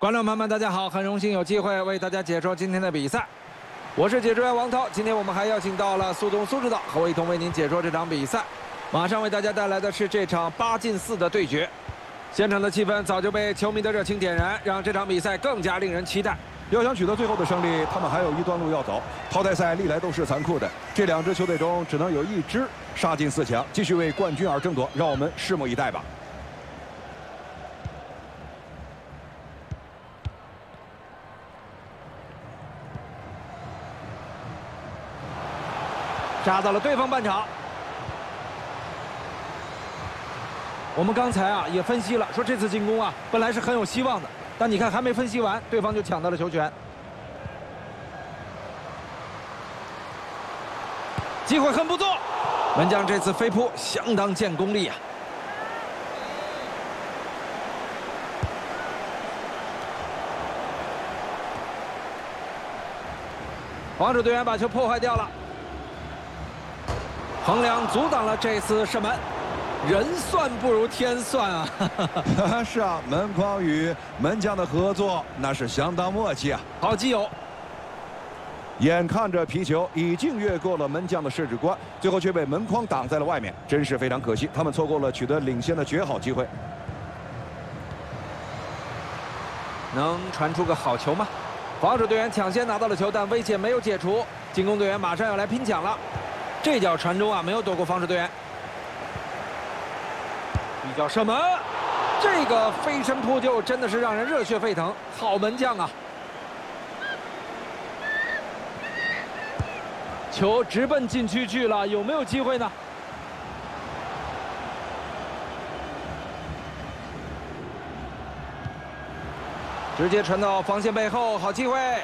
观众朋友们，大家好！很荣幸有机会为大家解说今天的比赛，我是解说员王涛。今天我们还邀请到了苏东苏指导和我一同为您解说这场比赛。马上为大家带来的是这场八进四的对决。现场的气氛早就被球迷的热情点燃，让这场比赛更加令人期待。要想取得最后的胜利，他们还有一段路要走。淘汰赛历来都是残酷的，这两支球队中只能有一支杀进四强，继续为冠军而争夺。让我们拭目以待吧。扎到了对方半场。我们刚才啊也分析了，说这次进攻啊本来是很有希望的，但你看还没分析完，对方就抢到了球权，机会很不错。门将这次飞扑相当见功力啊！防守队员把球破坏掉了。横梁阻挡了这次射门，人算不如天算啊！是啊，门框与门将的合作那是相当默契啊！好基友，眼看着皮球已经越过了门将的设置关，最后却被门框挡在了外面，真是非常可惜。他们错过了取得领先的绝好机会。能传出个好球吗？防守队员抢先拿到了球，但威胁没有解除。进攻队员马上要来拼抢了。这脚传中啊，没有躲过防守队员。一脚射门，这个飞身扑救真的是让人热血沸腾，好门将啊！球直奔禁区去了，有没有机会呢？直接传到防线背后，好机会！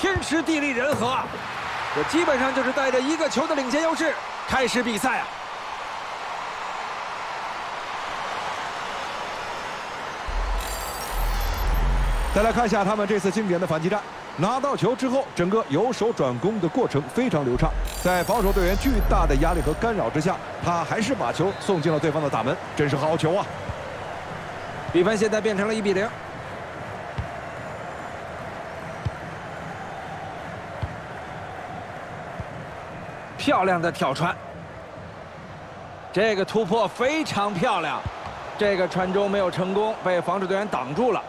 天时地利人和。这基本上就是带着一个球的领先优势开始比赛啊！再来看一下他们这次经典的反击战，拿到球之后，整个由守转攻的过程非常流畅，在防守队员巨大的压力和干扰之下，他还是把球送进了对方的大门，真是好球啊！比分现在变成了一比零。漂亮的挑传，这个突破非常漂亮，这个传中没有成功，被防守队员挡住了。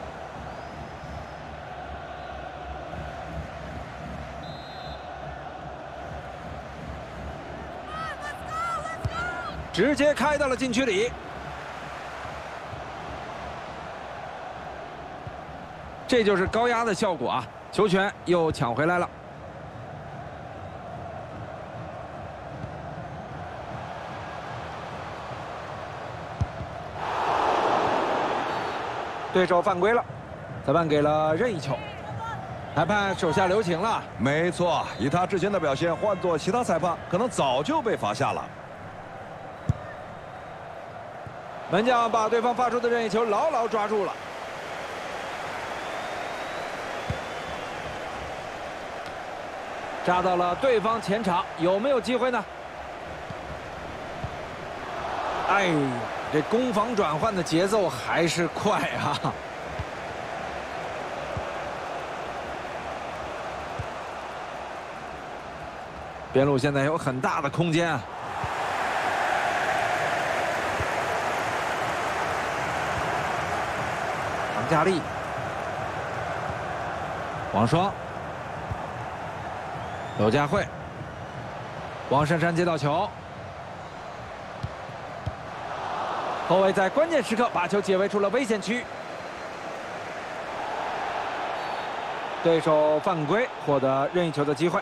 直接开到了禁区里，这就是高压的效果啊！球权又抢回来了。对手犯规了，裁判给了任意球，裁判手下留情了。没错，以他之前的表现，换做其他裁判，可能早就被罚下了。门将把对方发出的任意球牢牢抓住了，扎到了对方前场，有没有机会呢？哎呀！这攻防转换的节奏还是快啊！边路现在有很大的空间！王佳丽、王霜、刘佳慧、王珊珊接到球。后卫在关键时刻把球解围出了危险区，对手犯规，获得任意球的机会。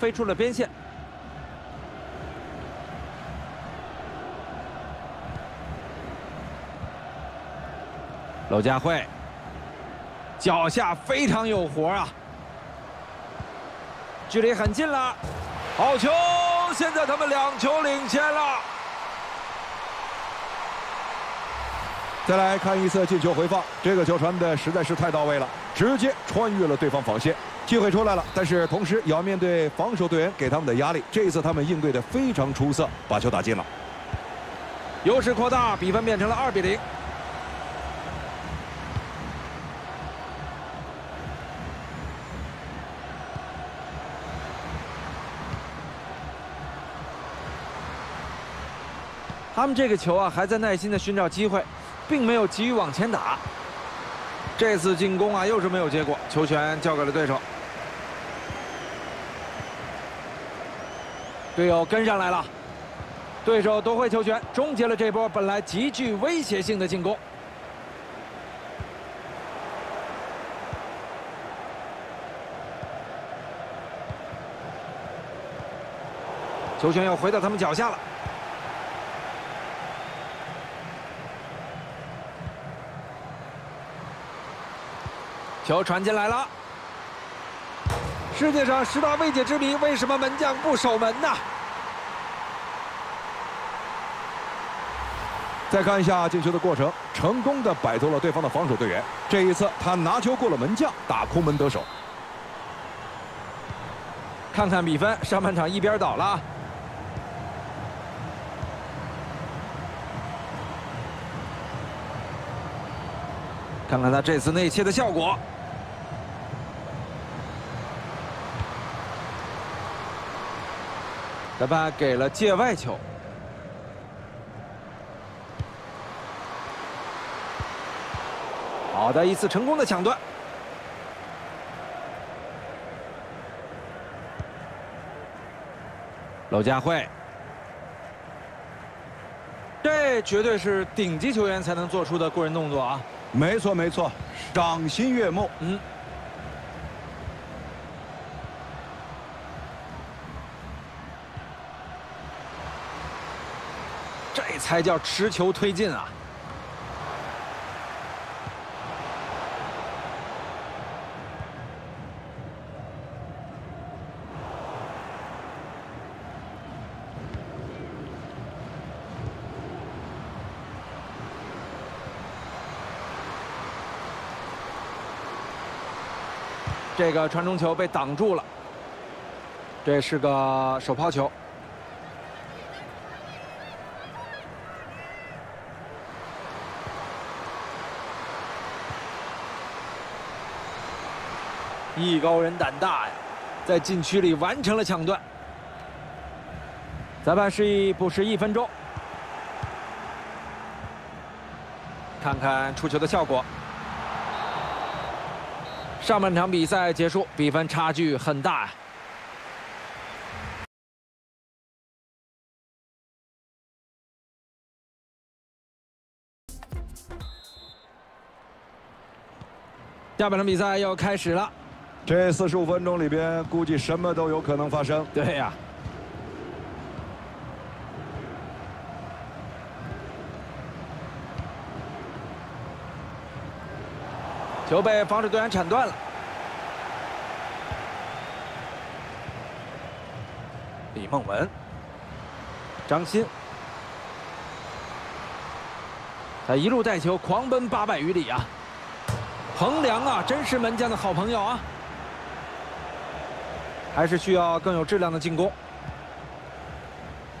飞出了边线，娄佳慧。脚下非常有活啊，距离很近了，好球！现在他们两球领先了。再来看一次进球回放，这个球传的实在是太到位了，直接穿越了对方防线，机会出来了，但是同时也要面对防守队员给他们的压力。这一次他们应对的非常出色，把球打进了，优势扩大，比分变成了二比零。他们这个球啊，还在耐心的寻找机会，并没有急于往前打。这次进攻啊，又是没有结果，球权交给了对手。队友跟上来了，对手夺回球权，终结了这波本来极具威胁性的进攻。球权又回到他们脚下了。球传进来了，世界上十大未解之谜，为什么门将不守门呢？再看一下进球的过程，成功的摆脱了对方的防守队员。这一次他拿球过了门将，打空门得手。看看比分，上半场一边倒了。看看他这次内切的效果。裁判给了界外球，好的一次成功的抢断。娄佳慧，这绝对是顶级球员才能做出的过人动作啊！没错没错，赏心悦目。嗯。这才叫持球推进啊！这个传中球被挡住了，这是个手抛球。艺高人胆大呀，在禁区里完成了抢断。裁判示意补时一分钟，看看出球的效果。上半场比赛结束，比分差距很大呀。下半场比赛要开始了。这四十五分钟里边，估计什么都有可能发生。对呀，球被防守队员铲断了。李梦雯、张鑫，他一路带球狂奔八百余里啊！彭良啊，真是门将的好朋友啊！还是需要更有质量的进攻。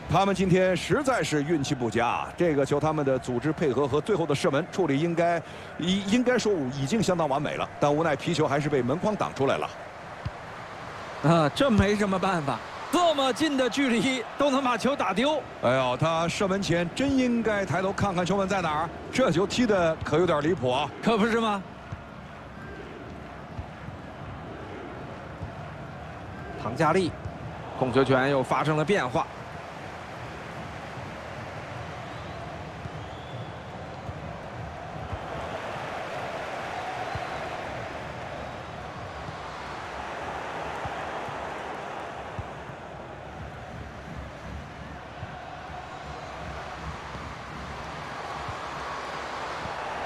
他们今天实在是运气不佳，这个球他们的组织配合和最后的射门处理应该，应应该说已经相当完美了，但无奈皮球还是被门框挡出来了。啊，这没什么办法，这么近的距离都能把球打丢。哎呦，他射门前真应该抬头看看球门在哪儿，这球踢的可有点离谱啊，可不是吗？佳丽，控球权又发生了变化。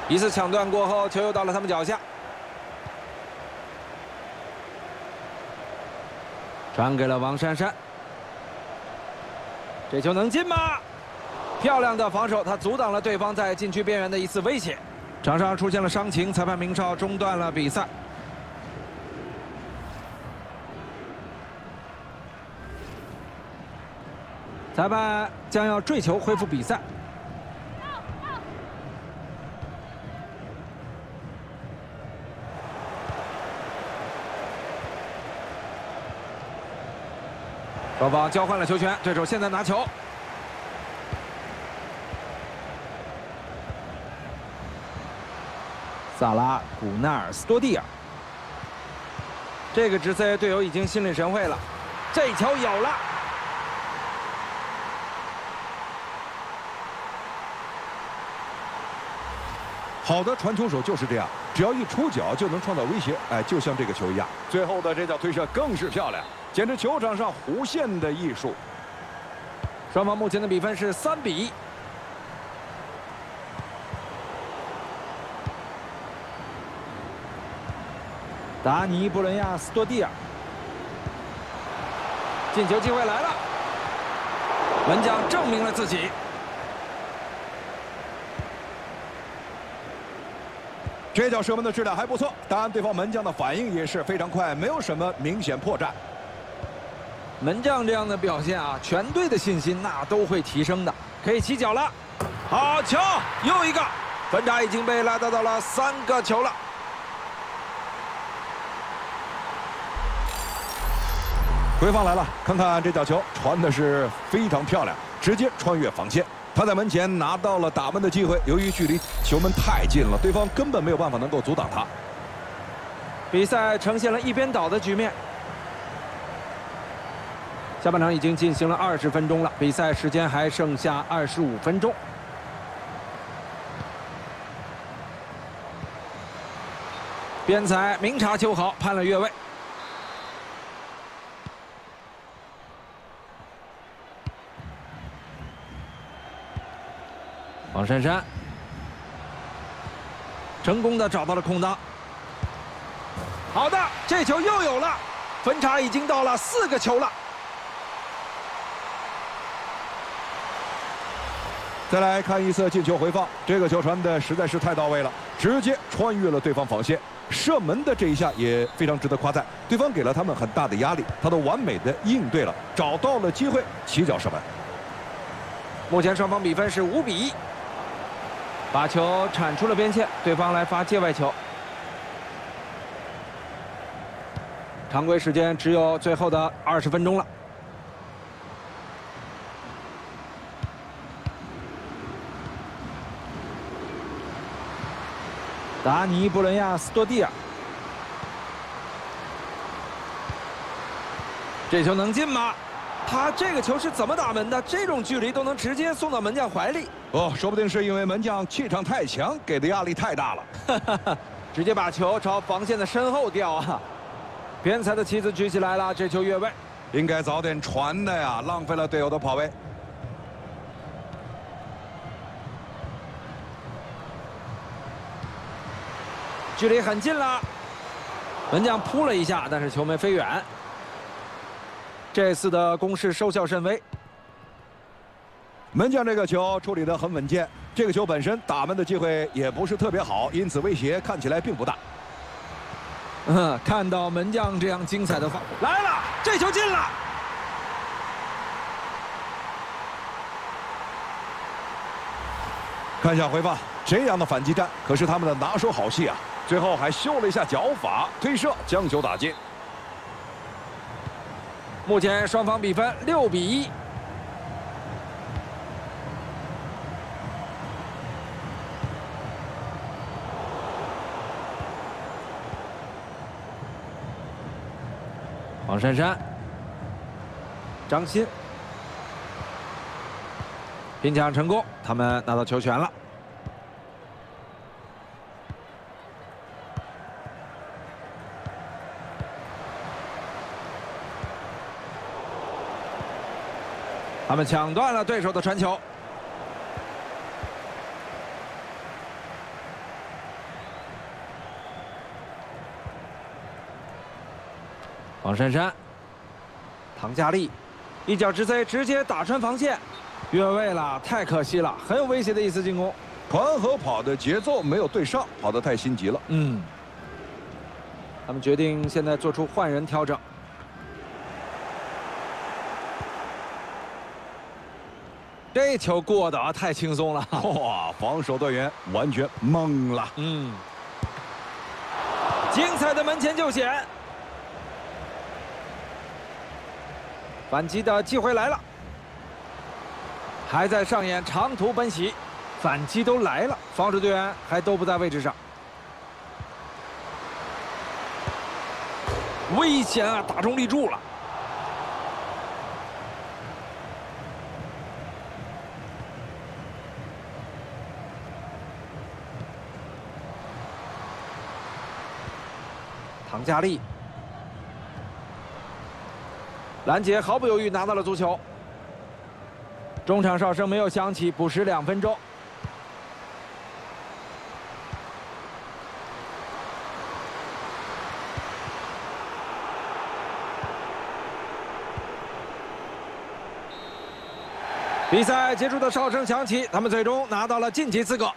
一次抢断过后，球又到了他们脚下。传给了王珊珊。这球能进吗？漂亮的防守，他阻挡了对方在禁区边缘的一次威胁，场上出现了伤情，裁判鸣哨中断了比赛。裁判将要坠球恢复比赛。双方交换了球权，对手现在拿球。萨拉、古纳尔、斯多蒂尔，这个直塞队友已经心领神会了，这球有了。好的传球手就是这样，只要一出脚就能创造威胁。哎，就像这个球一样。最后的这脚推射更是漂亮。简直球场上弧线的艺术。双方目前的比分是三比一。达尼·布伦亚斯多蒂尔，进球机会来了，门将证明了自己。这脚射门的质量还不错，当然对方门将的反应也是非常快，没有什么明显破绽。门将这样的表现啊，全队的信心那都会提升的。可以起脚了，好球，又一个，分差已经被拉大到了三个球了。回放来了，看看这脚球传的是非常漂亮，直接穿越防线，他在门前拿到了打门的机会。由于距离球门太近了，对方根本没有办法能够阻挡他。比赛呈现了一边倒的局面。下半场已经进行了二十分钟了，比赛时间还剩下二十五分钟。边裁明察秋毫，判了越位。王珊珊成功的找到了空当，好的，这球又有了，分差已经到了四个球了。再来看一次进球回放，这个球传的实在是太到位了，直接穿越了对方防线，射门的这一下也非常值得夸赞。对方给了他们很大的压力，他都完美的应对了，找到了机会起脚射门。目前双方比分是五比一，把球铲出了边线，对方来发界外球。常规时间只有最后的二十分钟了。达尼·布伦亚斯多蒂尔，这球能进吗？他这个球是怎么打门的？这种距离都能直接送到门将怀里。哦，说不定是因为门将气场太强，给的压力太大了，直接把球朝防线的身后掉啊！边裁的旗子举起来了，这球越位，应该早点传的呀，浪费了队友的跑位。距离很近了，门将扑了一下，但是球没飞远。这次的攻势收效甚微。门将这个球处理得很稳健，这个球本身打门的机会也不是特别好，因此威胁看起来并不大。嗯，看到门将这样精彩的发来了，这球进了。看一下回放，这样的反击战可是他们的拿手好戏啊！最后还秀了一下脚法，推射将球打进。目前双方比分六比一。黄珊珊、张鑫拼抢成功，他们拿到球权了。他们抢断了对手的传球，王珊珊、唐佳丽，一脚直塞，直接打穿防线，越位了，太可惜了，很有威胁的一次进攻，传和跑的节奏没有对上，跑得太心急了。嗯，他们决定现在做出换人调整。这球过的啊，太轻松了。哇，防守队员完全懵了。嗯，精彩的门前救险，反击的机会来了，还在上演长途奔袭，反击都来了，防守队员还都不在位置上，危险啊！打中立柱了。唐佳丽，兰杰毫不犹豫拿到了足球。中场哨声没有响起，补时两分钟。比赛结束的哨声响起，他们最终拿到了晋级资格。